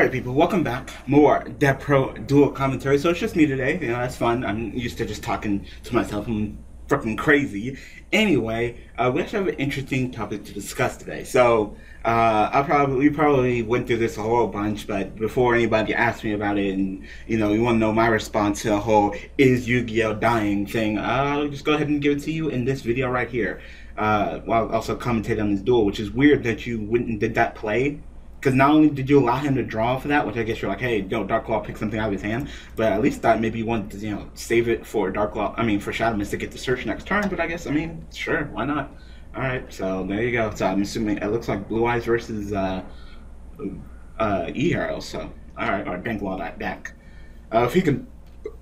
Alright people, welcome back. More Dev Pro duel commentary. So it's just me today, you know, that's fun. I'm used to just talking to myself. I'm freaking crazy. Anyway, uh, we actually have an interesting topic to discuss today. So, uh, I probably, we probably went through this a whole bunch, but before anybody asked me about it and, you know, you want to know my response to the whole is Yu-Gi-Oh dying thing, I'll just go ahead and give it to you in this video right here. Uh, while also commentate on this duel, which is weird that you and did that play because not only did you allow him to draw for that, which I guess you're like, hey, yo, Dark Law pick something out of his hand, but at least thought maybe you wanted to, you know, save it for Dark Law, I mean, for Shadow Mist to get the search next turn, but I guess, I mean, sure, why not? Alright, so there you go. So I'm assuming it looks like Blue Eyes versus uh, uh, E-Hero, so, alright, or Bank Law that deck. Uh, if he can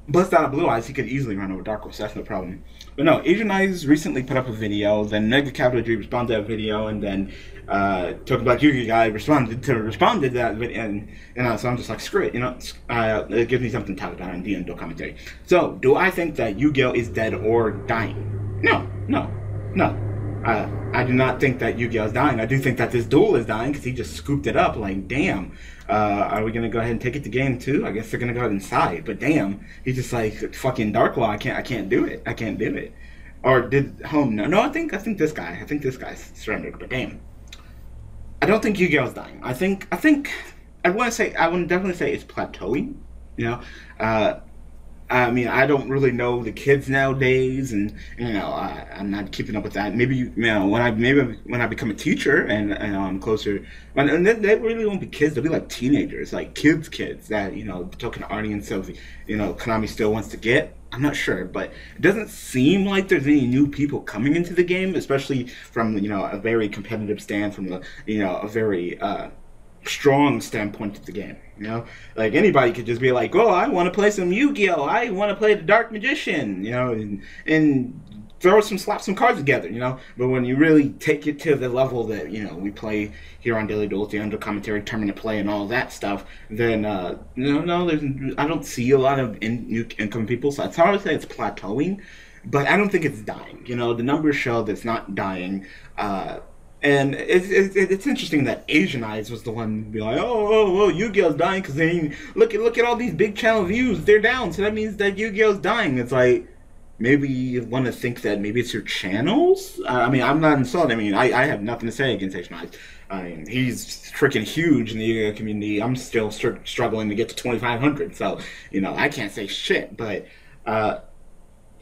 bust out of Blue Eyes, he could easily run over Dark Horse, that's no problem. But no, Asian Eyes recently put up a video, then Mega Capital G responded to that video, and then uh, talking about Yugi guy responded to responded to that video, and you know, so I'm just like, screw it, you know, uh, it gives me something to talk about in the end commentary. So, do I think that Yu-Gi-Oh is dead or dying? No, no, no. Uh, I do not think that Yu-Gi-Oh is dying. I do think that this duel is dying because he just scooped it up. Like, damn, uh, are we gonna go ahead and take it to game two? I guess they're gonna go ahead and side. But damn, he's just like fucking Dark Law. I can't, I can't do it. I can't do it. Or did home? No, no. I think, I think this guy. I think this guy's surrendered. But damn. I don't think Yu-Gi-Oh is dying. I think I think I want to say I would definitely say it's plateauing. You know, uh, I mean I don't really know the kids nowadays, and you know I, am not keeping up with that. Maybe you know when I maybe when I become a teacher and, and I'm closer, and they, they really won't be kids. They'll be like teenagers, like kids, kids that you know the token audience of you know Konami still wants to get. I'm not sure, but it doesn't seem like there's any new people coming into the game, especially from you know a very competitive stand, from a you know a very uh, strong standpoint of the game. You know, like anybody could just be like, "Oh, I want to play some Yu-Gi-Oh! I want to play the Dark Magician," you know, and, and throw some slap some cards together, you know. But when you really take it to the level that you know we play here on Daily Duels, the under commentary, tournament play, and all that stuff, then uh, no, no, there's I don't see a lot of in, new income people, so it's hard to say it's plateauing, but I don't think it's dying. You know, the numbers show that it's not dying. Uh, and it's, it's, it's interesting that Asian Eyes was the one to be like, oh, oh, oh, Yu-Gi-Oh's dying because they look at look at all these big channel views, they're down, so that means that Yu-Gi-Oh's dying. It's like maybe you want to think that maybe it's your channels. Uh, I mean, I'm not insulted. I mean, I, I have nothing to say against Asian Eyes. I mean, he's freaking huge in the Yu-Gi-Oh community. I'm still str- struggling to get to 2,500, so you know I can't say shit. But uh,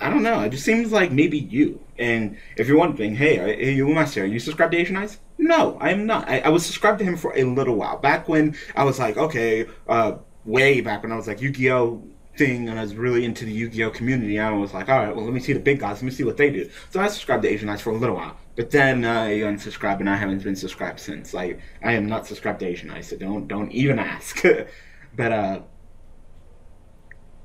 I don't know. It just seems like maybe you. And if you're wondering, hey, hey, you master, are you subscribed to Asian Eyes? No, I am not. I, I, was subscribed to him for a little while. Back when I was like, okay, uh, way back when I was like Yu-Gi-Oh thing and I was really into the Yu-Gi-Oh community. I was like, all right, well, let me see the big guys. Let me see what they do. So I subscribed to Asian Eyes for a little while. But then I unsubscribed and I haven't been subscribed since. Like, I am not subscribed to Asian Eyes, so don't, don't even ask. but, uh,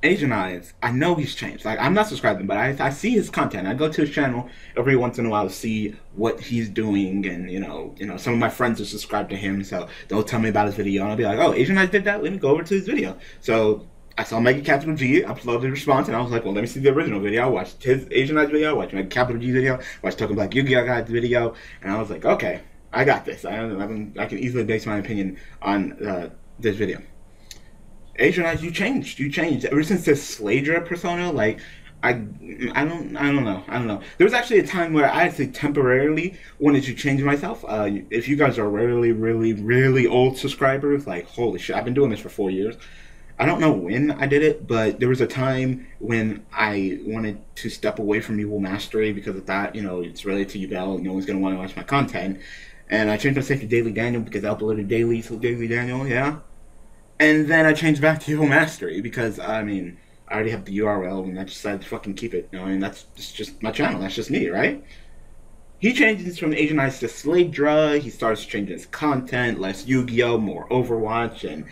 Asian Eyes, I know he's changed. Like I'm not subscribing, but I, I see his content. I go to his channel every once in a while to see what he's doing, and you know, you know, some of my friends are subscribed to him, so they'll tell me about his video, and I'll be like, oh, Asian Eyes did that. Let me go over to his video. So I saw Mega Capital G upload the response, and I was like, well, let me see the original video. I watched his Asian Eyes video, I watched Mega Capital G video, I watched Token Black Yu-Gi-Oh guy's video, and I was like, okay, I got this. I, I, can, I can easily base my opinion on uh, this video. Asian Eyes, you changed. You changed ever since the Slaydra persona. Like, I, I don't, I don't know. I don't know. There was actually a time where I actually temporarily wanted to change myself. Uh, if you guys are really, really, really old subscribers, like, holy shit, I've been doing this for four years. I don't know when I did it, but there was a time when I wanted to step away from Yubel Mastery because of that. You know, it's related to Yubel, no one's gonna want to watch my content. And I changed myself to Daily Daniel because I uploaded daily, so Daily Daniel, yeah. And then I changed back to Yubel Mastery because I mean I already have the URL and I decided to fucking keep it. You know, and that's just my channel. That's just me, right? He changes from Asian Eyes to Slaydra. He starts changing his content, less Yu-Gi-Oh, more Overwatch, and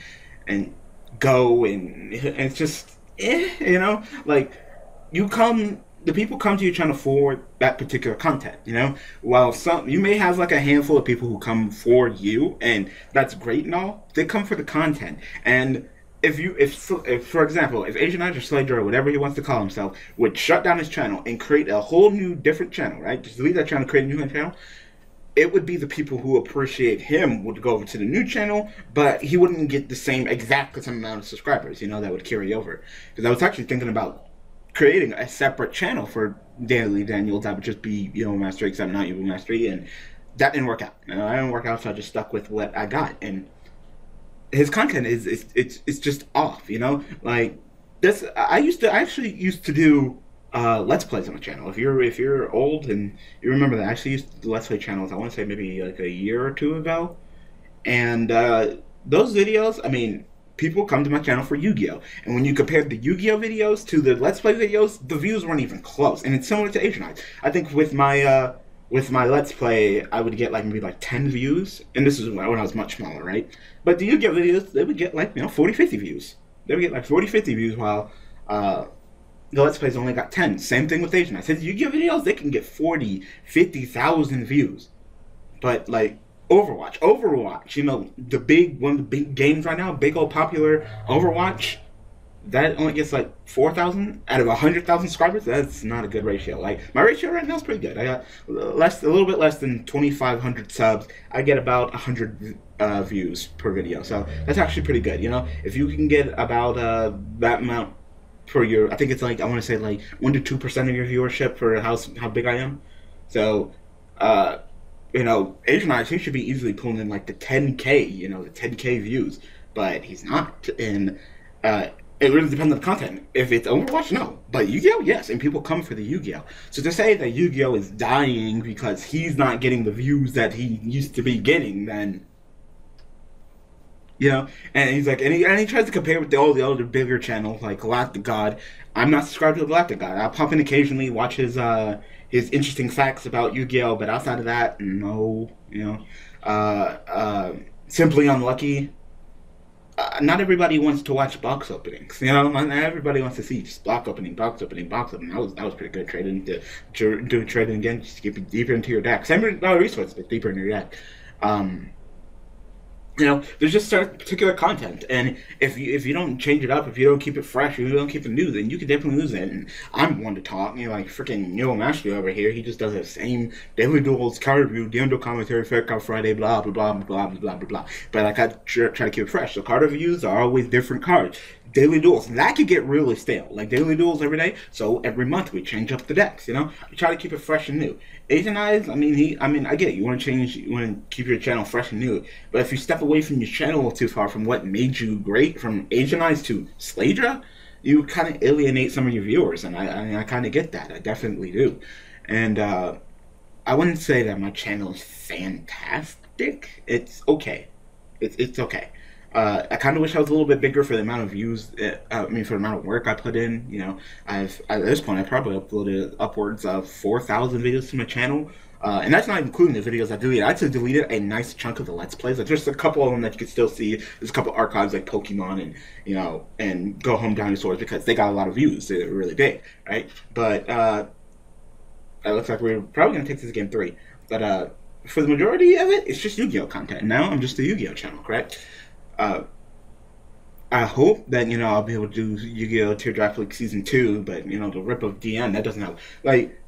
and Go, and, and it's just, eh, you know, like you come the people come to your channel for that particular content, you know. While some you may have like a handful of people who come for you, and that's great and all. They come for the content, and if you if, if for example if Asian or Slaydra or whatever he wants to call himself would shut down his channel and create a whole new different channel, right? Just delete that channel, create a new channel. it would be the people who appreciate him would go over to the new channel, but he wouldn't get the same exact same amount of subscribers, you know, that would carry over. Because I was actually thinking about creating a separate channel for Daily Daniel that would just be, you know, Master except not Yubel Mastery, and that didn't work out. You know, I didn't work out, so I just stuck with what I got. And his content is, is it's, it's just off, you know? Like, this, I used to, I actually used to do uh, Let's Plays on the channel. If you're if you're old and you remember that, I actually used Let's Play channels. I want to say maybe like a year or two ago, and uh, those videos. I mean, people come to my channel for Yu-Gi-Oh, and when you compare the Yu-Gi-Oh videos to the Let's Play videos, the views weren't even close. And it's similar to Asian Eyes. I think with my uh, with my Let's Play, I would get like maybe like 10 views, and this is when I was much smaller, right? But the Yu-Gi-Oh videos, they would get like you know 40, 50 views. They would get like 40, 50 views, while uh, the Let's Plays only got 10. Same thing with Asian. I said, you get videos, they can get 40, 50,000 views. But, like, Overwatch, Overwatch, you know, the big, one of the big games right now, big old popular Overwatch, that only gets like 4,000 out of 100,000 subscribers. That's not a good ratio. Like, my ratio right now is pretty good. I got less, a little bit less than 2,500 subs. I get about 100 uh, views per video. So that's actually pretty good. You know, if you can get about uh, that amount for your I think it's like I want to say like one to two percent of your viewership for how how big I am. So, uh, you know, Asian Eyes he should be easily pulling in like the 10k, you know, the 10k views, but he's not. And uh, it really depends on the content. If it's Overwatch, no. But Yu-Gi-Oh, yes, and people come for the Yu-Gi-Oh. So to say that Yu-Gi-Oh is dying because he's not getting the views that he used to be getting, then you know, and he's like, and he, and he tries to compare with the, all the other bigger channels like Galactic God. I'm not subscribed to Galactic God. I'll pop in occasionally, watch his uh, his interesting facts about Yu-Gi-Oh, but outside of that, no, you know, uh, uh, simply unlucky. Uh, not everybody wants to watch box openings, you know. Not everybody wants to see just box opening, box opening, box opening. That was that was pretty good trading to, to do trading again, just get deeper into your deck. Same uh, resource, but deeper in your deck. Um, you know, there's just certain particular content, and if you if you don't change it up, if you don't keep it fresh, if you don't keep it new, then you can definitely lose it. And I'm one to talk, you know, like freaking Yubel Mastery over here. He just does the same daily duels, card review, Diendo commentary, fair card Friday, blah blah blah blah blah blah blah. But like I try to keep it fresh. So card reviews are always different cards daily duels. that could get really stale. Like daily duels every day. So every month we change up the decks. You know, we try to keep it fresh and new. Asian Eyes, I mean, he, I mean, I get it. You want to change, you want to keep your channel fresh and new. But if you step away from your channel too far from what made you great, from Asian Eyes to Slaydra, you kind of alienate some of your viewers, and I, I, I kind of get that. I definitely do. And uh, I wouldn't say that my channel is fantastic. It's okay. It's it's okay. Uh, I kind of wish I was a little bit bigger for the amount of views. Uh, I mean, for the amount of work I put in. You know, I've at this point I probably uploaded upwards of four thousand videos to my channel, uh, and that's not including the videos I deleted. I actually deleted a nice chunk of the Let's Plays. Like, there's a couple of them that you can still see. There's a couple archives like Pokemon and you know and Go Home Dinosaurs because they got a lot of views. They're really big, right? But uh, it looks like we're probably gonna take this game three. But uh, for the majority of it, it's just Yu-Gi-Oh content. Now I'm just a Yu-Gi-Oh channel, correct? Uh, I hope that you know I'll be able to do Yu-Gi-Oh! Teardrop League season two, but you know the rip of DN that doesn't help. Like,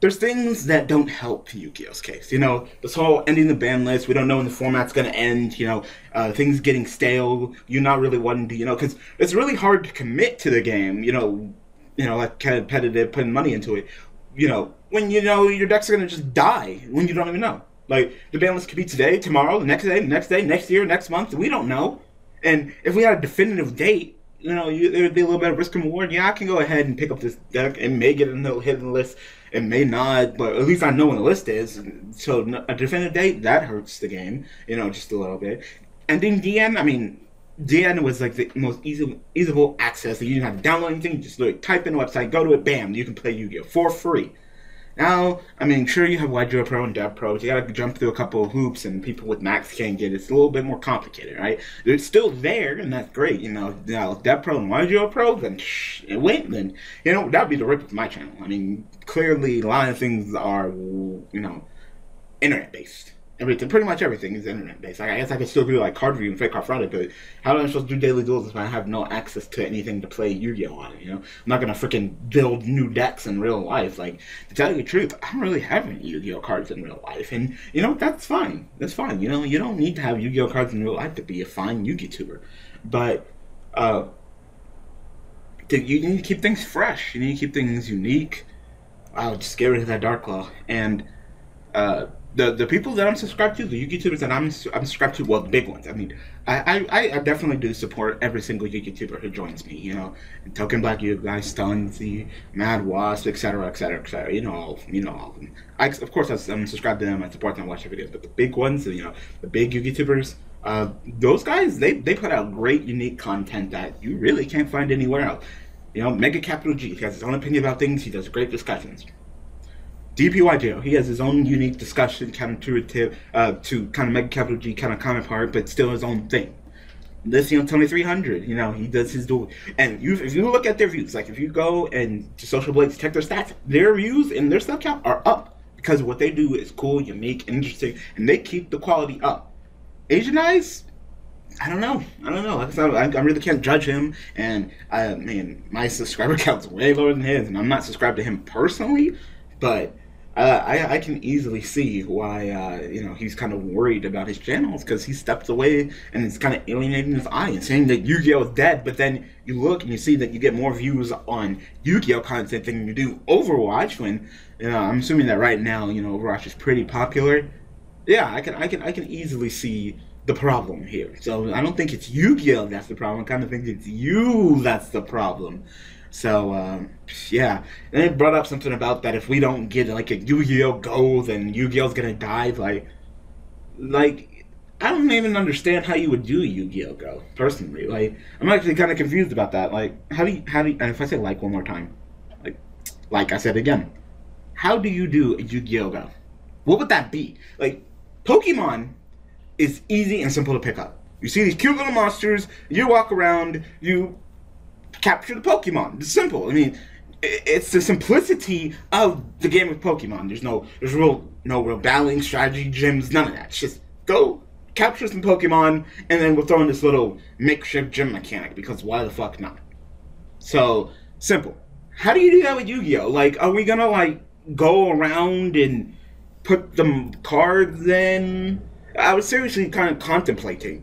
there's things that don't help Yu-Gi-Oh's case. You know, this whole ending the ban list. We don't know when the format's gonna end. You know, uh, things getting stale. You're not really wanting to, you know, because it's really hard to commit to the game. You know, you know, like competitive, putting money into it. You know, when you know your decks are gonna just die when you don't even know. Like the ban list could be today, tomorrow, the next day, the next day, next year, next month. We don't know. And if we had a definitive date, you know, you, there would be a little bit of risk and reward. Yeah, I can go ahead and pick up this deck and may get a no the list. It may not, but at least I know when the list is. So a definitive date that hurts the game, you know, just a little bit. And then DN, I mean, DN was like the most easy, easable access. You didn't have to download anything. Just like type in the website, go to it, bam, you can play Yu-Gi-Oh for free. Now, I mean, sure you have YGO Pro and Dev Pro, but you gotta jump through a couple of hoops, and people with Max can't get it. It's a little bit more complicated, right? It's still there, and that's great. You know, now Dev Pro and YGO Pro, then shh, it went. Then you know that'd be the rip of my channel. I mean, clearly a lot of things are you know internet based. Everything, pretty much everything is internet based. Like, I guess I could still do like card review and fake card Friday, but how am I supposed to do daily duels if I have no access to anything to play Yu-Gi-Oh on it? You know, I'm not gonna freaking build new decks in real life. Like to tell you the truth, I don't really have any Yu-Gi-Oh cards in real life, and you know that's fine. That's fine. You know, you don't need to have Yu-Gi-Oh cards in real life to be a fine Yu-Gi tuber, but uh, to, you need to keep things fresh. You need to keep things unique. Wow, just get rid of that Dark Law and. Uh, the the people that I'm subscribed to, the YouTubers that I'm I'm subscribed to, well, the big ones. I mean, I, I, I definitely do support every single YouTuber who joins me. You know, Token Black You guys, Stunzy, Mad Wasp, etc., etc., etc. You know, all you know all of them. I of course I'm subscribed to them. I support them, watch their videos. But the big ones, you know, the big YouTubers, uh, those guys, they they put out great, unique content that you really can't find anywhere else. You know, Mega Capital G, he has his own opinion about things. He does great discussions. DPYGO, he has his own unique discussion, counterintuitive uh, to kind of Mega Capital G kind of comic part, but still his own thing. You know, Tony 300, you know, he does his duel. And you, if you look at their views, like if you go and to Social Blades, check their stats, their views and their sub count are up because what they do is cool, unique, interesting, and they keep the quality up. Asian Eyes, I don't know. I don't know. I, I really can't judge him. And I mean, my subscriber count's way lower than his, and I'm not subscribed to him personally, but uh, I, I can easily see why uh, you know he's kind of worried about his channels because he steps away and it's kind of alienating his audience, saying that Yu-Gi-Oh is dead. But then you look and you see that you get more views on Yu-Gi-Oh content than you do Overwatch. When you know, I'm assuming that right now you know Overwatch is pretty popular. Yeah, I can I can I can easily see the problem here. So I don't think it's Yu-Gi-Oh that's the problem. I kind of think it's you that's the problem. So um, yeah, and they brought up something about that if we don't get like a Yu-Gi-Oh Go, then Yu-Gi-Oh's gonna die. Like, like I don't even understand how you would do Yu-Gi-Oh Go personally. Like, I'm actually kind of confused about that. Like, how do you how do you, and if I say like one more time, like, like I said again, how do you do Yu-Gi-Oh Go? What would that be? Like, Pokemon is easy and simple to pick up. You see these cute little monsters, you walk around, you capture the Pokemon. It's simple. I mean, it's the simplicity of the game of Pokemon. There's no, there's real, no real battling strategy, gyms, none of that. It's just go capture some Pokemon, and then we'll throw in this little makeshift gym mechanic because why the fuck not? So simple. How do you do that with Yu-Gi-Oh? Like, are we gonna like go around and put the cards in? I was seriously kind of contemplating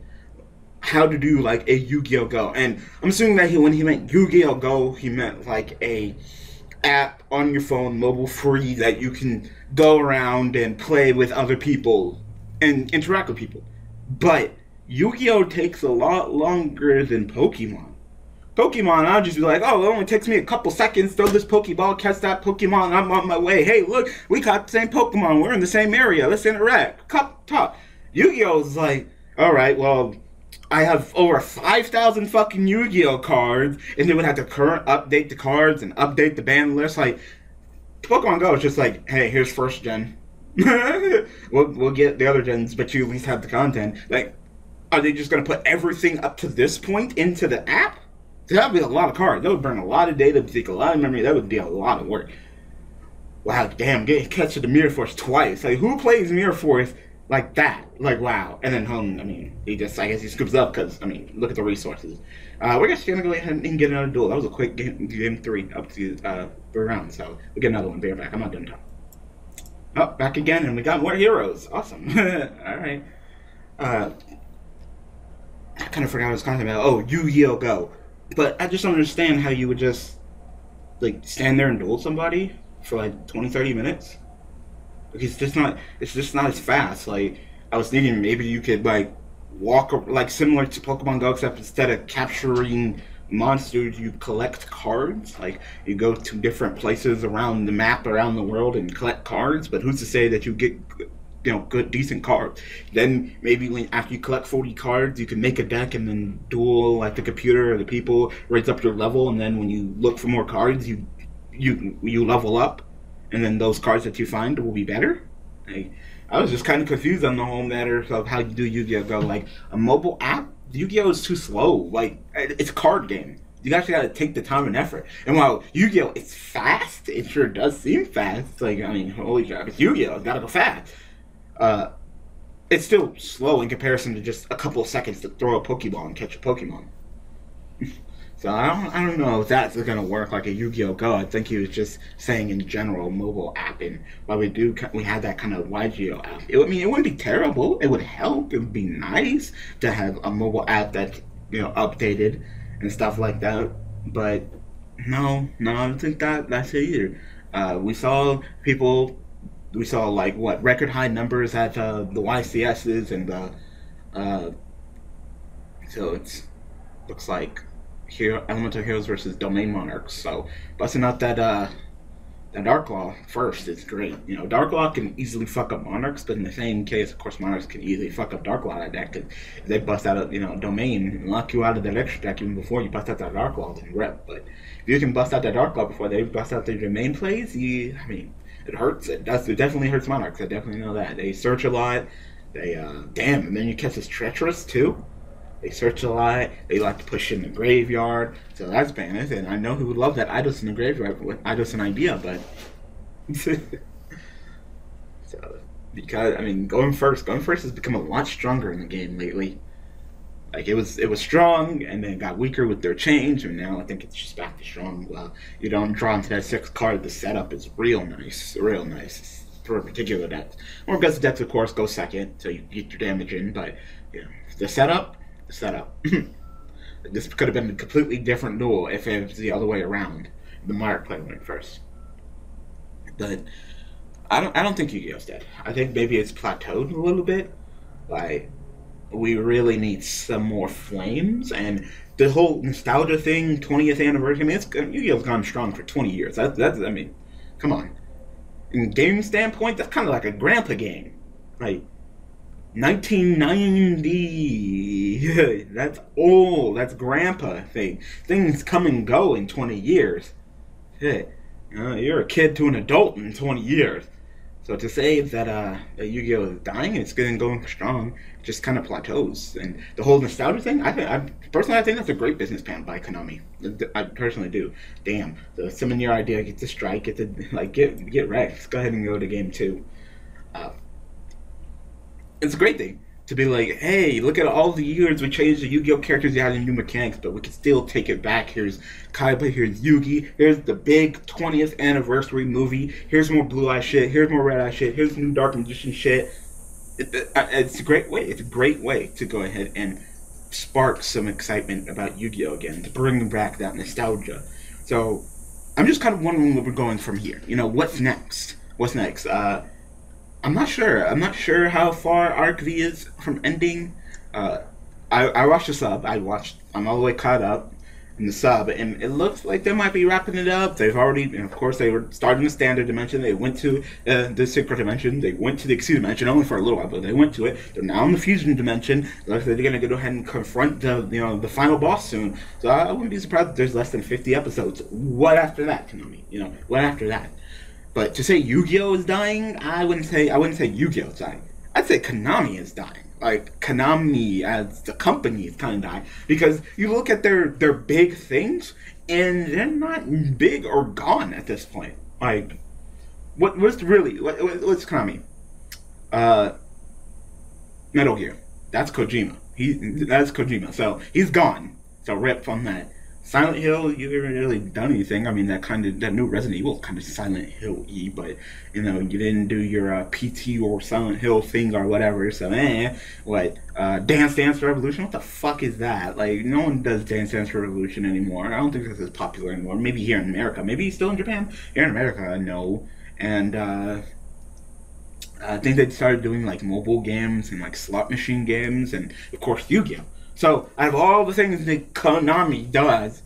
how to do like a Yu-Gi-Oh Go, and I'm assuming that he when he meant Yu-Gi-Oh Go, he meant like a app on your phone, mobile free that you can go around and play with other people and interact with people. But Yu-Gi-Oh takes a lot longer than Pokemon. Pokemon, I'll just be like, oh, it only takes me a couple seconds, throw this Pokeball, catch that Pokemon, I'm on my way. Hey, look, we caught the same Pokemon, we're in the same area, let's interact. Cup talk. Yu-Gi-Oh is like, alright, well, I have over 5,000 fucking Yu Gi Oh cards, and they would have to current update the cards and update the ban list. Like, Pokemon Go is just like, hey, here's first gen. we'll, we'll get the other gens, but you at least have the content. Like, are they just going to put everything up to this point into the app? That would be a lot of cards. That would burn a lot of data, take a lot of memory. That would be a lot of work. Wow, damn, get catch of the Mirror Force twice. Like, who plays Mirror Force like that. Like wow. And then home. I mean, he just I guess he scoops up because I mean, look at the resources. Uh, we're just gonna go ahead and get another duel. That was a quick game, game three up to uh, three rounds. So we get another one. Bear back. I'm not done talking. Oh, back again, and we got more heroes. Awesome. All right. Uh, I kind of forgot I was talking about. Oh, Yu-Gi-Oh Go. But I just don't understand how you would just like stand there and duel somebody for like 20, 30 minutes it's just not it's just not as fast. Like I was thinking maybe you could like walk like similar to Pokemon Go, except instead of capturing monsters, you collect cards. Like you go to different places around the map, around the world, and collect cards. But who's to say that you get you know good decent cards? Then maybe when after you collect forty cards, you can make a deck and then duel like the computer or the people raise up your level, and then when you look for more cards, you you you level up and then those cards that you find will be better. Like, I was just kind of confused on the whole matter of how you do Yu-Gi-Oh Go. Like a mobile app, Yu-Gi-Oh is too slow. Like it's a card game. You actually got to take the time and effort. And while Yu-Gi-Oh it's fast, it sure does seem fast. Like I mean, holy crap, it's Yu-Gi-Oh, it's got to go fast. Uh, it's still slow in comparison to just a couple of seconds to throw a Pokeball and catch a Pokemon. So I don't, I don't know if that's gonna work like a Yu-Gi-Oh Go. I think he was just saying in general mobile app, and while we do we have that kind of YGO app, it, I mean it wouldn't be terrible. It would help. It would be nice to have a mobile app that you know updated and stuff like that. But no, no, I don't think that that's it either. Uh, we saw people we saw like what record high numbers at uh, the YCSs and the uh, so it's looks like here Elemental Heroes versus Domain Monarchs. So busting out that uh that Dark Law first is great. You know, Dark Law can easily fuck up Monarchs, but in the same case, of course, Monarchs can easily fuck up Dark Law like that because they bust out a you know domain and lock you out of that extra deck even before you bust out that Dark Law, then rep. But if you can bust out that Dark Law before they bust out their domain plays, you I mean it hurts. It does. It definitely hurts Monarchs. I definitely know that. They search a lot. They uh, damn, and then you catch this treacherous too. They search a lot. They like to push in the graveyard. So that's banned. And I know who would love that Eidos in the graveyard with Eidos an idea, but so because I mean going first, going first has become a lot stronger in the game lately. Like it was, it was strong, and then got weaker with their change, and now I think it's just back to strong. Well, you don't draw into that sixth card. The setup is real nice, real nice for a particular deck. Or because the decks, of course, go second, so you get your damage in. But you know, the setup, setup. this could have been a completely different duel if it was the other way around. The Mark played went first. But I don't, I don't think Yu-Gi-Oh's dead. I think maybe it's plateaued a little bit. Like we really need some more flames and the whole nostalgia thing 20th anniversary i mean it's yu-gi-oh's gone strong for 20 years that, that's i mean come on in game standpoint that's kind of like a grandpa game like 1990 that's old that's grandpa thing things come and go in 20 years. Uh, you're a kid to an adult in 20 years so to say that uh, Yu-Gi-Oh is dying, it's getting going strong, just kind of plateaus. And the whole nostalgia thing, I I personally, I think that's a great business plan by Konami. I personally do. Damn, the summon your idea, get the strike, get the like, get get wrecked. Go ahead and go to game two. Uh, it's a great thing to be like, hey, look at all the years we changed the Yu-Gi-Oh characters, you had new mechanics, but we can still take it back. Here's Kaiba, here's Yugi, here's the big 20th anniversary movie, here's more Blue Eye shit, here's more Red Eye shit, here's new Dark Magician shit. It, it, uh, it's a great way. It's a great way to go ahead and spark some excitement about Yu-Gi-Oh again, to bring back that nostalgia. So I'm just kind of wondering where we're going from here. You know, what's next? What's next? Uh, I'm not sure. I'm not sure how far Arc V is from ending. Uh, I, I watched the sub. I watched. I'm all the way caught up in the sub, and it looks like they might be wrapping it up. They've already, and of course, they were starting the standard dimension. They went to uh, the secret dimension. They went to the Xyz dimension only for a little while, but they went to it. They're now in the fusion dimension. Like they're going to go ahead and confront the you know the final boss soon. So I wouldn't be surprised if there's less than 50 episodes. What after that, Konami? You know, what after that? But to say Yu-Gi-Oh is dying, I wouldn't say I wouldn't say Yu-Gi-Oh is dying. I'd say Konami is dying. Like Konami as the company is kind of dying because you look at their their big things and they're not big or gone at this point. Like, what what's really what, what's Konami? Uh, Metal Gear. That's Kojima. He that's Kojima. So he's gone. So rip on that. Silent Hill, you haven't really done anything. I mean, that kind of that new Resident Evil kind of Silent Hill e, but you know, you didn't do your uh, PT or Silent Hill thing or whatever. So, eh, what? Uh, Dance Dance Revolution? What the fuck is that? Like, no one does Dance Dance Revolution anymore. I don't think this is popular anymore. Maybe here in America. Maybe still in Japan. Here in America, no. And uh, I think they started doing like mobile games and like slot machine games, and of course Yu-Gi-Oh. So out of all the things that Konami does,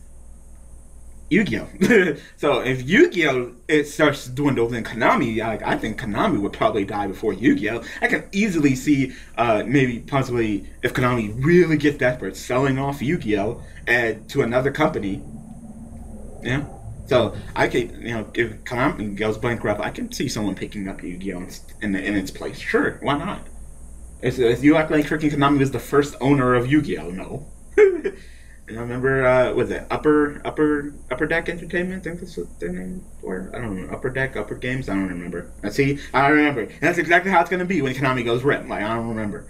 Yu-Gi-Oh. so if Yu-Gi-Oh it starts to dwindle, then Konami, I, I think Konami would probably die before Yu-Gi-Oh. I can easily see, uh, maybe possibly if Konami really gets desperate, selling off Yu-Gi-Oh and to another company. Yeah. So I could, you know, if Konami goes bankrupt, I can see someone picking up Yu-Gi-Oh in, in its place. Sure, why not? If, if you act like freaking Konami was the first owner of Yu-Gi-Oh, no. And I remember, uh, was it Upper Upper Upper Deck Entertainment? I think that's what their name or I don't know. Upper Deck, Upper Games. I don't remember. I see. I remember. And that's exactly how it's gonna be when Konami goes rip. Like I don't remember,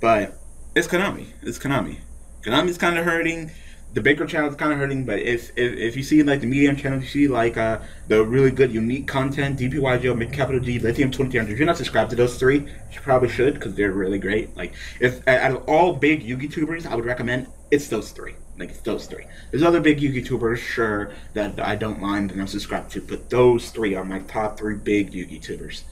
but it's Konami. It's Konami. Konami's kind of hurting. The Baker channel is kind of hurting, but if, if if you see like the medium channel, you see like uh the really good unique content, DPYGO, Capital G, Lithium 2300. If you're not subscribed to those three, you probably should because they're really great. Like if out of all big YouTubers, I would recommend it's those three. Like it's those three. There's other big YouTubers, sure, that I don't mind and I'm subscribed to, but those three are my top three big YouTubers.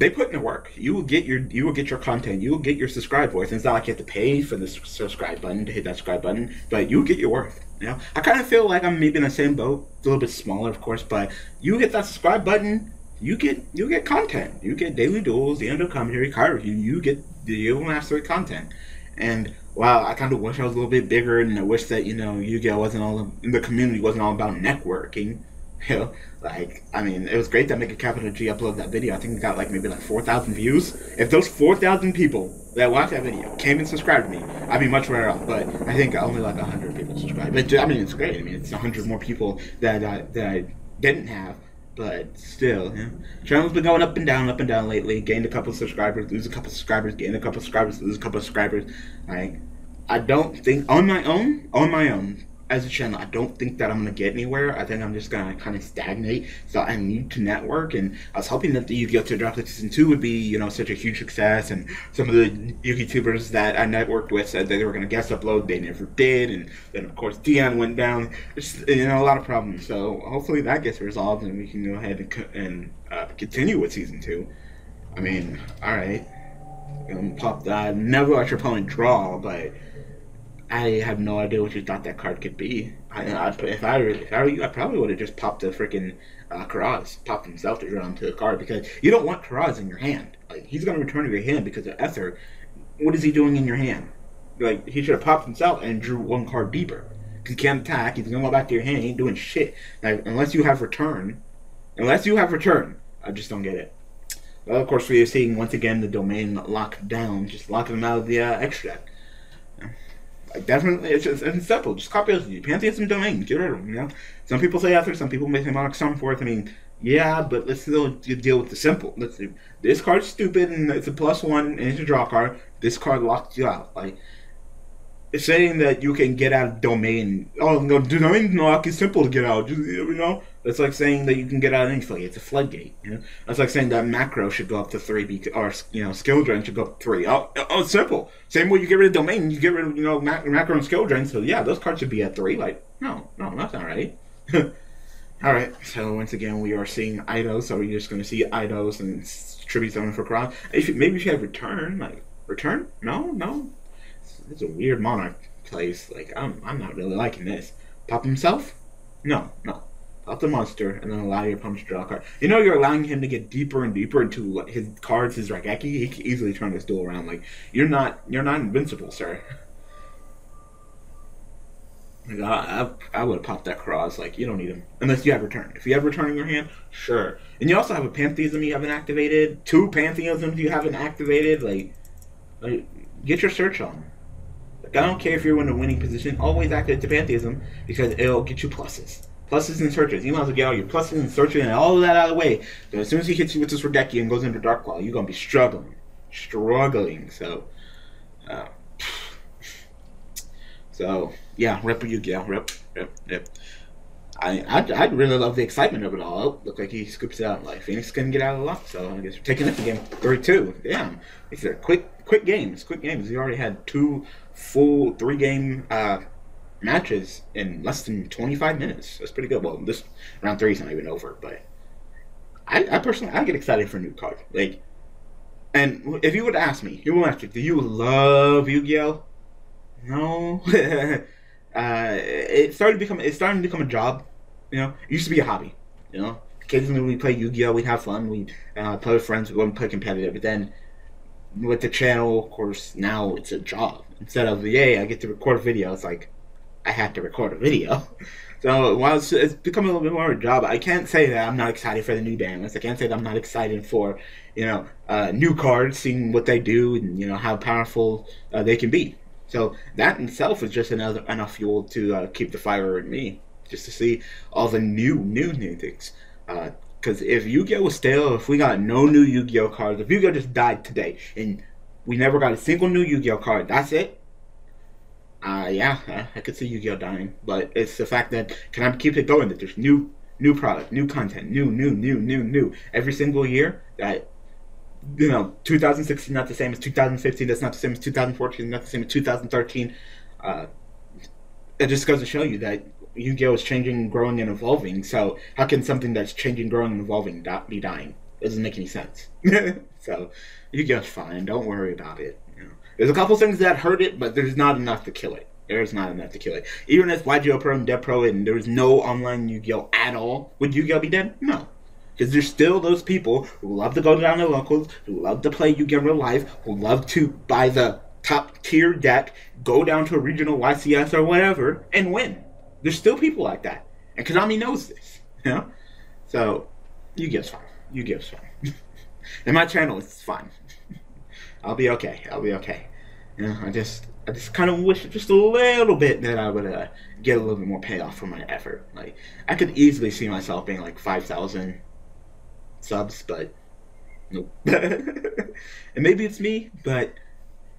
They put in the work. You will get your you will get your content. You will get your subscribe worth. It's not like you have to pay for the subscribe button to hit that subscribe button, but you get your worth. You know, I kind of feel like I'm maybe in the same boat, a little bit smaller, of course, but you hit that subscribe button, you get you get content. You get daily duels, the end of commentary, card review. You get the Mastery content, and wow, I kind of wish I was a little bit bigger, and I wish that you know Yu-Gi-Oh wasn't all in the community wasn't all about networking. You know, like I mean, it was great that Mega Capital G uploaded that video. I think it got like maybe like four thousand views. If those four thousand people that watched that video came and subscribed to me, I'd be much better off. But I think only like hundred people subscribed. But I mean, it's great. I mean, it's hundred more people that I, that I didn't have but still, yeah. Channel's been going up and down, up and down lately. Gained a couple subscribers, lose a couple subscribers, gain a couple subscribers, lose a couple subscribers. Like, I don't think on my own, on my own, as a channel, I don't think that I'm gonna get anywhere. I think I'm just gonna kind of stagnate. So I need to network, and I was hoping that the Yu-Gi-Oh! Season Two would be, you know, such a huge success. And some of the YouTubers that I networked with said that they were gonna guest upload, they never did. And then of course DN went down. There's you know a lot of problems. So hopefully that gets resolved, and we can go ahead and, and uh, continue with Season Two. I mean, all right, um, pop that. Never let your opponent draw, but I have no idea what you thought that card could be. I, I if I if I were you, I probably would have just popped the freaking uh, Kuraz, popped himself to draw onto the card because you don't want Kuraz in your hand. Like he's gonna return to your hand because of Ehther. What is he doing in your hand? Like he should have popped himself and drew one card deeper. Cause he can't attack. He's gonna go back to your hand. He ain't doing shit. Like, unless you have return, unless you have return, I just don't get it. Well, of course, we are seeing once again the domain locked down, just locking them out of the uh, extract. Like definitely, it's just it's simple. Just copy those pantheism domain. Get rid of them. You know, some people say after, some people make them on some forth. I mean, yeah, but let's still deal with the simple. Let's see. This card's stupid and it's a plus one and it's a draw card. This card locks you out. Like saying that you can get out of domain. Oh no, domain lock is simple to get out. You know, it's like saying that you can get out of anything. It's a floodgate. You know, it's like saying that macro should go up to three, because, or you know, skill drain should go up to three. Oh, oh, oh, simple. Same way you get rid of domain, you get rid of you know macro and skill drain. So yeah, those cards should be at three. Like no, no, that's not right. All right. So once again, we are seeing Eidos. So we're just going to see Eidos and tribute summon for Cross. Maybe we should have return. Like return? No, no. It's a weird monarch place. Like I'm, I'm not really liking this. Pop himself? No, no Pop the monster and then allow your opponent to draw a card. You know you're allowing him to get deeper and deeper into his cards, his Raigeki. He can easily turn this duel around. Like you're not you're not invincible, sir. Like, I, I, I would have popped that cross. Like you don't need him unless you have return. If you have return in your hand, sure. And you also have a pantheism you haven't activated. Two pantheisms you haven't activated. Like, like get your search on. Like I don't care if you're in a winning position. Always activate the pantheism because it'll get you pluses pluses and searches. You might as well get all your pluses and searches and all of that out of the way. So as soon as he hits you with this Raigeki and goes into Dark Law, you're gonna be struggling, struggling. So, uh, so yeah, rip Yu-Gi-Oh, rip, rip, rip. I, I, I really love the excitement of it all. Oh, look like he scoops it out. Like Phoenix couldn't get out of the lock, so I guess we're taking it to game three-two. Damn, these are quick, quick games. Quick games. We already had two full three-game uh, matches in less than 25 minutes. That's pretty good. Well, this round three is not even over, but I, I personally I get excited for a new card. Like, and if you would ask me, you would ask me, do you love Yu-Gi-Oh? No. uh, it started to become it's starting to become a job. You know, it used to be a hobby. You know, occasionally we play Yu-Gi-Oh, we'd have fun. We uh, play with friends. We wouldn't play competitive, but then with the channel, of course, now it's a job. Instead of yay, I get to record a video. It's like I have to record a video. So while it's, it's become a little bit more of a job, I can't say that I'm not excited for the new Damas. I can't say that I'm not excited for you know uh, new cards, seeing what they do and you know how powerful uh, they can be. So that itself is just another enough fuel to uh, keep the fire in me, just to see all the new, new, new things. Because uh, if Yu-Gi-Oh was stale, if we got no new Yu-Gi-Oh cards, if Yu-Gi-Oh just died today and we never got a single new Yu-Gi-Oh card, that's it. Uh, yeah, I could see Yu-Gi-Oh dying, but it's the fact that can I keep it going? That there's new, new product, new content, new, new, new, new, new every single year. That you know, 2016 not the same as 2015. That's not the same as 2014. Not the same as 2013. Uh, it just goes to show you that Yu-Gi-Oh is changing, growing, and evolving. So how can something that's changing, growing, and evolving not be dying? It doesn't make any sense. so Yu-Gi-Oh's fine. Don't worry about it. You know, there's a couple things that hurt it, but there's not enough to kill it. There's not enough to kill it. Even if YGO Pro and Dev Pro and there was no online Yu-Gi-Oh at all, would Yu-Gi-Oh be dead? No. Because there's still those people who love to go down to locals, who love to play Yu-Gi-Oh! real life, who love to buy the top tier deck, go down to a regional YCS or whatever, and win. There's still people like that. And Konami knows this. You know? So, Yu-Gi-Oh's fine. Yu-Gi-Oh's fine. and my channel is fine. I'll be okay. I'll be okay. You know, I just I just kind of wish just a little bit that I would uh, get a little bit more payoff for my effort. Like I could easily see myself being like five thousand subs, but nope. and maybe it's me, but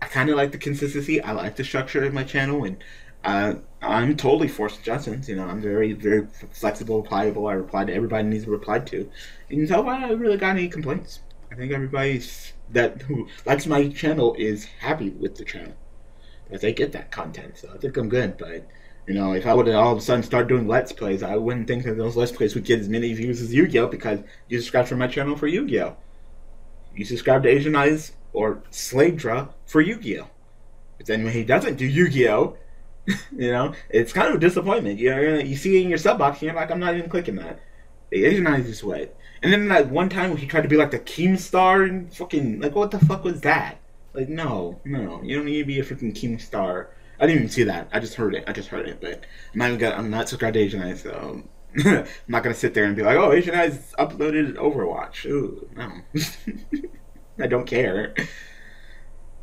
I kind of like the consistency. I like the structure of my channel, and uh, I'm totally for suggestions. You know, I'm very, very flexible, pliable. I reply to everybody needs to reply to, and so I really got any complaints. I think everybody's that who likes my channel is happy with the channel. That they get that content, so I think I'm good. But you know, if I would all of a sudden start doing Let's Plays, I wouldn't think that those Let's Plays would get as many views as Yu-Gi-Oh! because you subscribe to my channel for Yu-Gi-Oh! You subscribe to Asian Eyes or Slaydra for Yu-Gi-Oh! But then when he doesn't do Yu-Gi-Oh! you know, it's kind of a disappointment. You know, you see it in your sub box and you're like, I'm not even clicking that. The Asian Eyes is wet. And then that one time he tried to be like the Keemstar and fucking, like, what the fuck was that? Like, no, no, you don't need to be a freaking Keemstar I didn't even see that. I just heard it. I just heard it, but I'm not even gonna, I'm not subscribed to Asian Eyes, so I'm not gonna sit there and be like, "Oh, Asian Eyes uploaded Overwatch." Ooh, no, I don't care.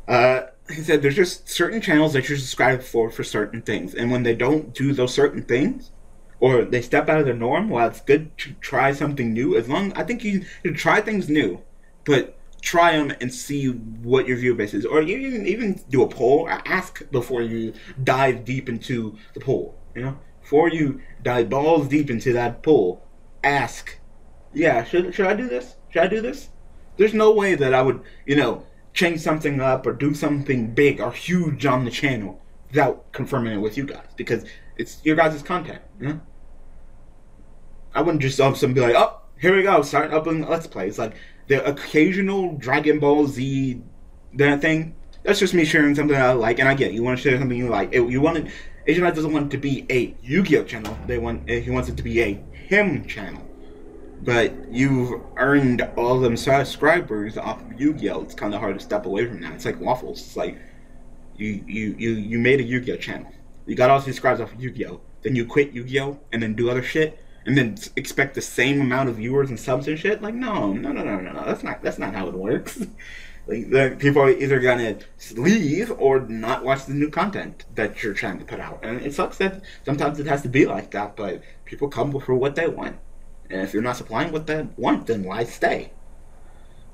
Uh, he said there's just certain channels that you're subscribed for for certain things, and when they don't do those certain things, or they step out of the norm, while it's good to try something new, as long I think you, you try things new, but try them and see what your viewer base is, or you even even do a poll. Ask before you dive deep into the poll. You know, before you dive balls deep into that poll, ask. Yeah, should should I do this? Should I do this? There's no way that I would, you know, change something up or do something big or huge on the channel without confirming it with you guys because it's your guys' content. You know? I wouldn't just all of a sudden be like, oh, here we go, start uploading Let's Plays. Like, the occasional Dragon Ball Z that thing. That's just me sharing something I like, and I get you want to share something you like. It, you want it. Asian Knight doesn't want it to be a Yu-Gi-Oh channel. They want eh, he wants it to be a him channel. But you've earned all them subscribers off of Yu-Gi-Oh. It's kind of hard to step away from that. It's like waffles. It's like you you you you made a Yu-Gi-Oh channel. You got all subscribers off of Yu-Gi-Oh. Then you quit Yu-Gi-Oh and then do other shit and then expect the same amount of viewers and subs and shit. Like, no, no, no, no, no, That's not that's not how it works. like, people are either gonna leave or not watch the new content that you're trying to put out, and it sucks that sometimes it has to be like that. But people come for what they want, and if you're not supplying what they want, then why stay?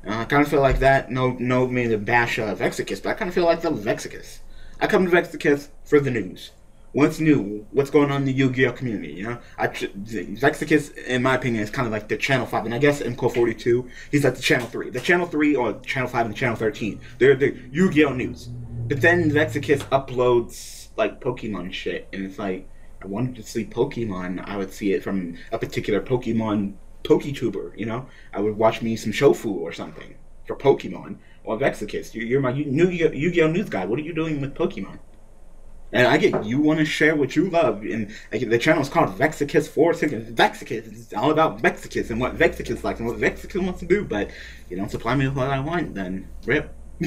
Uh, I kind of feel like that. No, no, me to bash uh, Vexicus, but I kind of feel like the Vexicus. I come to Vexicus for the news what's new, what's going on in the Yu-Gi-Oh community. You know, I, Vexicus, in my opinion, is kind of like the Channel Five, and I guess Forty Two, he's like the Channel Three, the Channel Three or Channel Five and Channel Thirteen. They're the Yu-Gi-Oh news. But then Vexicus uploads like Pokemon shit, and it's like I wanted to see Pokemon, I would see it from a particular Pokemon PokeTuber. You know, I would watch me some Shofu or something for Pokemon. Or Vexicus, you're my new Yu-Gi-Oh news guy. What are you doing with Pokemon? And I get you want to share what you love, and like, the channel is called Vexicus Four Seconds. Vexicus, it's all about Vexicus and what Vexicus likes and what Vexicus wants to do. But you don't supply me with what I want, then rip.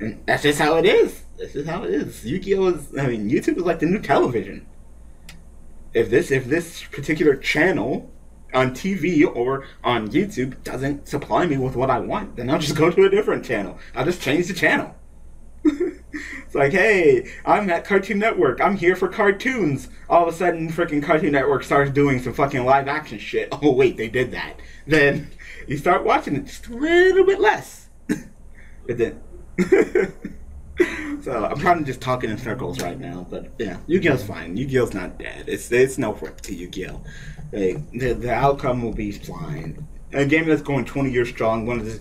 and that's just how it is. This is how it is. Yu-Gi-Oh is. I mean, YouTube is like the new television. If this if this particular channel on TV or on YouTube doesn't supply me with what I want, then I'll just go to a different channel. I'll just change the channel. it's like, hey, I'm at Cartoon Network. I'm here for cartoons. All of a sudden, freaking Cartoon Network starts doing some fucking live action shit. Oh wait, they did that. Then you start watching it just a little bit less. but then. so I'm kind of just talking in circles right now, but yeah, Yu-Gi-Oh's fine. Yu-Gi-Oh's not dead. It's it's no threat to Yu-Gi-Oh. The the outcome will be fine. A game that's going 20 years strong, one of the,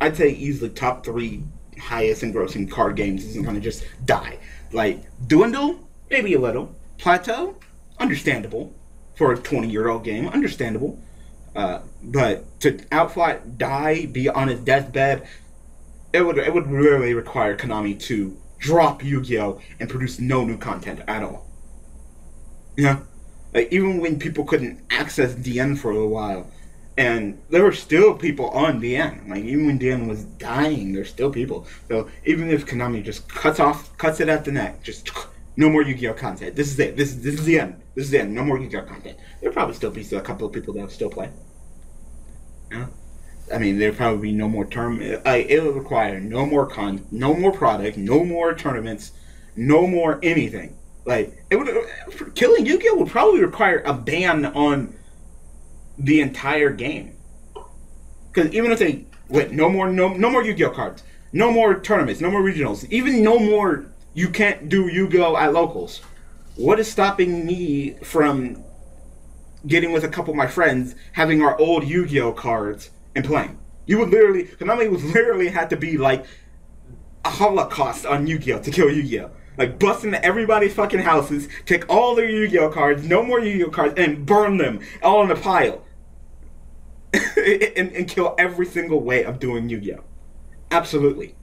I'd say easily top three highest engrossing card games isn't going to just die. Like Dwindle, maybe a little. Plateau, understandable for a 20 year old game, understandable. Uh, but to outfly die, be on his deathbed, it would it would really require Konami to drop Yu-Gi-Oh and produce no new content at all. Yeah, like even when people couldn't access DN for a while, and there were still people on DN. Like even when DN was dying, there's still people. So even if Konami just cuts off, cuts it at the neck, just no more Yu-Gi-Oh content. This is it. This is this is the end. This is the end. No more Yu-Gi-Oh content. There'll probably still be a couple of people that will still play. Yeah. I mean, there'll probably be no more term. Uh, like it would require no more con, no more product, no more tournaments, no more anything. Like it would uh, killing Yu-Gi-Oh would probably require a ban on the entire game. Because even if they wait, no more, no, no more Yu-Gi-Oh cards, no more tournaments, no more regionals, even no more. You can't do Yu-Gi-Oh at locals. What is stopping me from getting with a couple of my friends, having our old Yu-Gi-Oh cards and playing? You would literally, Konami would literally have to be like a holocaust on Yu-Gi-Oh to kill Yu-Gi-Oh. Like bust into everybody's fucking houses, take all their Yu-Gi-Oh cards, no more Yu-Gi-Oh cards, and burn them all in a pile. and, and kill every single way of doing Yu-Gi-Oh. Absolutely.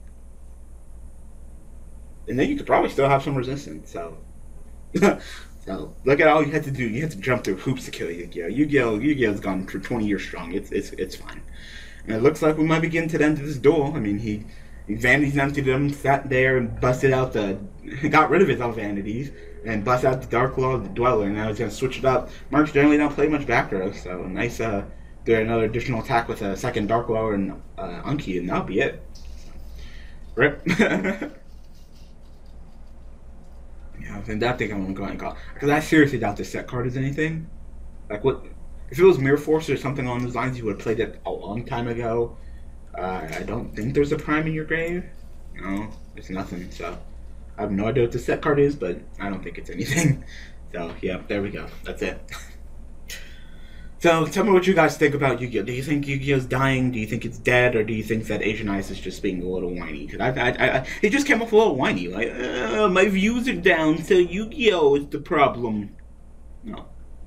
And then you could probably still have some resistance. So, so look at all you had to do. You had to jump through hoops to kill Yu-Gi-Oh. Yu-Gi-Oh. Yu-Gi-Oh's gone for 20 years strong. It's it's it's fine. And it looks like we might be getting to the end of this duel. I mean, he, Vanity's Emptiness, sat there and busted out the, got rid of his own vanities and bust out the Dark Law of the Dweller. And now he's gonna switch it up. Marks generally don't play much back row, so nice. uh do another additional attack with a second Dark Law and uh, Unki, and that'll be it. Rip. yeah, and that thing I'm gonna go and call because I seriously doubt this set card is anything. Like what? If it was Mirror Force or something along those lines, you would have played it a long time ago. Uh, I don't think there's a prime in your grave. No, it's nothing. So I have no idea what the set card is, but I don't think it's anything. So yeah, there we go. That's it. So tell me what you guys think about Yu-Gi-Oh. Do you think Yu-Gi-Oh's dying? Do you think it's dead, or do you think that Asian Ice is just being a little whiny? Because I, I, I, he just came off a little whiny, like uh, my views are down, so Yu-Gi-Oh is the problem. No.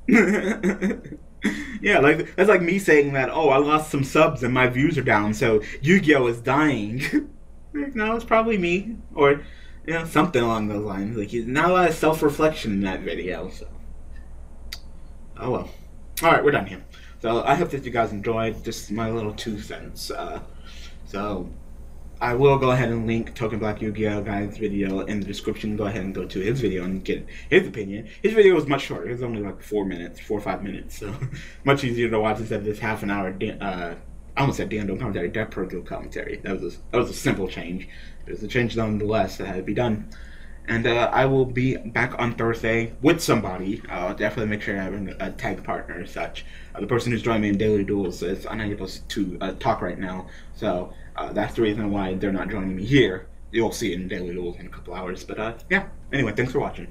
yeah, like that's like me saying that. Oh, I lost some subs and my views are down, so Yu-Gi-Oh is dying. no, it's probably me, or you know something along those lines. Like not a lot of self-reflection in that video. So, oh well. All right, we're done here. So I hope that you guys enjoyed just my little two cents. Uh, so I will go ahead and link Token Black Yu-Gi-Oh guy's video in the description. Go ahead and go to his video and get his opinion. His video was much shorter. It was only like four minutes, four or five minutes. So much easier to watch instead of this half an hour. Uh, I almost said DN commentary, Devpro commentary. That was a, that was a simple change. It was a change nonetheless that had to be done. And uh, I will be back on Thursday with somebody. I'll definitely make sure I have a tag partner as such. Uh, the person who's joining me in Daily Duels is unable to uh, talk right now. So uh, that's the reason why they're not joining me here. You'll see it in Daily Duels in a couple hours. But uh, yeah, anyway, thanks for watching.